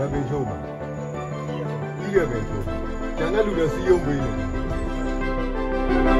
ဒါပင်ချုပ်ပါကြီးရပင်ချုပ်ကျန်တဲ့လူတွေစီယုံပေးနေ